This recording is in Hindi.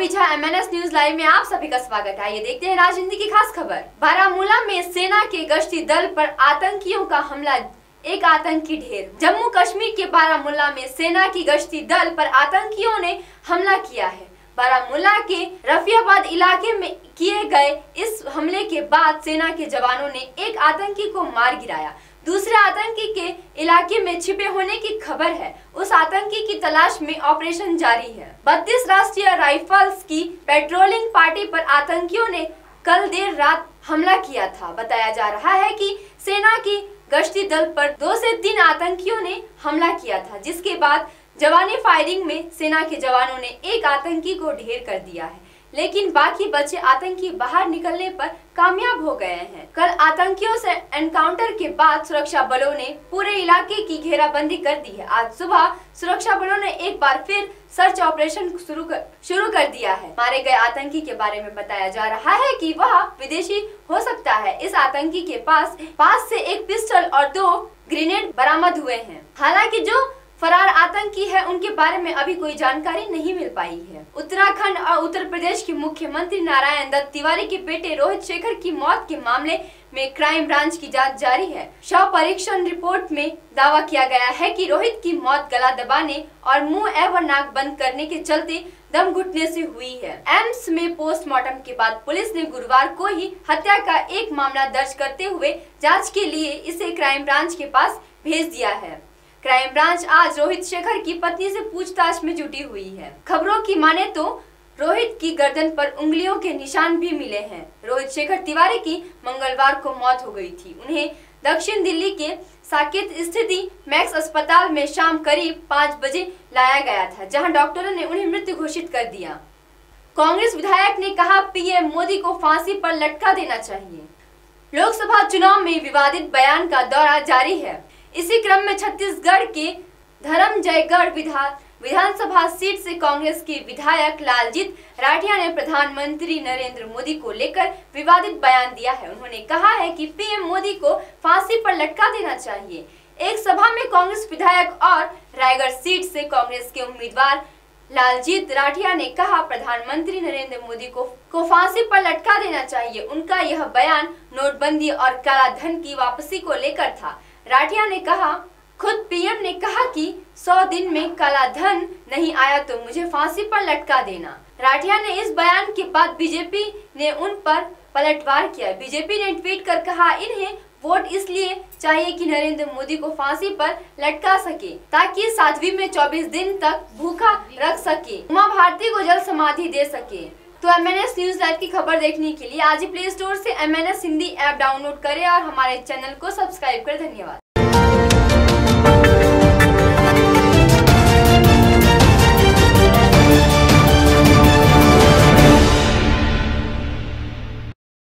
Bobby Jha MNS news live में आप सभी का स्वागत है। ये देखते हैं राजनीति की खास खबर। बारामूला में सेना के गश्ती दल पर आतंकियों का हमला, एक आतंकी ढेर। जम्मू कश्मीर के बारामूला में सेना की गश्ती दल पर आतंकियों ने हमला किया है। बारामूला के रफियाबाद इलाके में किए गए इस हमले के बाद सेना के जवानों ने एक आतंकी को मार गिराया। दूसरे आतंकी के इलाके में छिपे होने की खबर है। उस आतंकी की तलाश में ऑपरेशन जारी है। बत्तीस राष्ट्रीय राइफल्स की पेट्रोलिंग पार्टी पर आतंकियों ने कल देर रात हमला किया था। बताया जा रहा है कि सेना की गश्ती दल पर दो से तीन आतंकियों ने हमला किया था, जिसके बाद जवानी फायरिंग में सेना के जवानों ने एक आतंकी को ढेर कर दिया है। लेकिन बाकी बचे आतंकी बाहर निकलने पर कामयाब हो गए हैं। कल आतंकियों से एनकाउंटर के बाद सुरक्षा बलों ने पूरे इलाके की घेराबंदी कर दी है। आज सुबह सुरक्षा बलों ने एक बार फिर सर्च ऑपरेशन शुरू कर शुरू कर दिया है। मारे गए आतंकी के बारे में बताया जा रहा है कि वह विदेशी हो सकता है। इस आतंकी के पास पास से एक पिस्टल और दो ग्रेनेड बरामद हुए हैं। हालाँकि जो फरार आतंकी है, उनके बारे में अभी कोई जानकारी नहीं मिल पाई है। उत्तराखंड और उत्तर प्रदेश के मुख्यमंत्री नारायण दत्त तिवारी के बेटे रोहित शेखर की मौत के मामले में क्राइम ब्रांच की जाँच जारी है। शव परीक्षण रिपोर्ट में दावा किया गया है कि रोहित की मौत गला दबाने और मुँह एवं नाक बंद करने के चलते दम घुटने से हुई है। एम्स में पोस्टमार्टम के बाद पुलिस ने गुरुवार को ही हत्या का एक मामला दर्ज करते हुए जाँच के लिए इसे क्राइम ब्रांच के पास भेज दिया है। क्राइम ब्रांच आज रोहित शेखर की पत्नी से पूछताछ में जुटी हुई है। खबरों की माने तो रोहित की गर्दन पर उंगलियों के निशान भी मिले हैं। रोहित शेखर तिवारी की मंगलवार को मौत हो गई थी। उन्हें दक्षिण दिल्ली के साकेत स्थिति मैक्स अस्पताल में शाम करीब पाँच बजे लाया गया था, जहाँ डॉक्टरों ने उन्हें मृत घोषित कर दिया। कांग्रेस विधायक ने कहा, पीएम मोदी को फांसी पर लटका देना चाहिए। लोकसभा चुनाव में विवादित बयान का दौरा जारी है। इसी क्रम में छत्तीसगढ़ के धर्म जयगढ़ विधान विधानसभा सीट से कांग्रेस के विधायक लालजीत राठिया ने प्रधानमंत्री नरेंद्र मोदी को लेकर विवादित बयान दिया है। उन्होंने कहा है कि पीएम मोदी को फांसी पर लटका देना चाहिए। एक सभा में कांग्रेस विधायक और रायगढ़ सीट से कांग्रेस के उम्मीदवार लालजीत राठिया ने कहा, प्रधानमंत्री नरेंद्र मोदी को को फांसी पर लटका देना चाहिए। उनका यह बयान नोटबंदी और काला धन की वापसी को लेकर था। राठिया ने कहा, खुद पीएम ने कहा कि 100 दिन में काला धन नहीं आया तो मुझे फांसी पर लटका देना। राठिया ने इस बयान के बाद बीजेपी ने उन पर पलटवार किया। बीजेपी ने ट्वीट कर कहा, इन्हें वोट इसलिए चाहिए कि नरेंद्र मोदी को फांसी पर लटका सके, ताकि साध्वी में 24 दिन तक भूखा रख सके, उमा भारती को जल समाधि दे सके। तो M N S news live की खबर देखने के लिए आज ही प्ले स्टोर से M N S Hindi app download करें और हमारे चैनल को सब्सक्राइब करें। धन्यवाद।